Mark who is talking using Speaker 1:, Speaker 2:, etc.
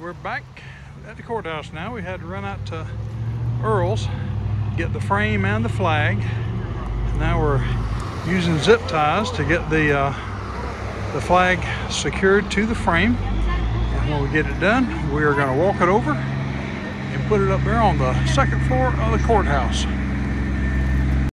Speaker 1: we're back at the courthouse now. We had to run out to Earl's, get the frame and the flag. And now we're using zip ties to get the uh, the flag secured to the frame. And when we get it done, we are going to walk it over and put it up there on the second floor of the courthouse.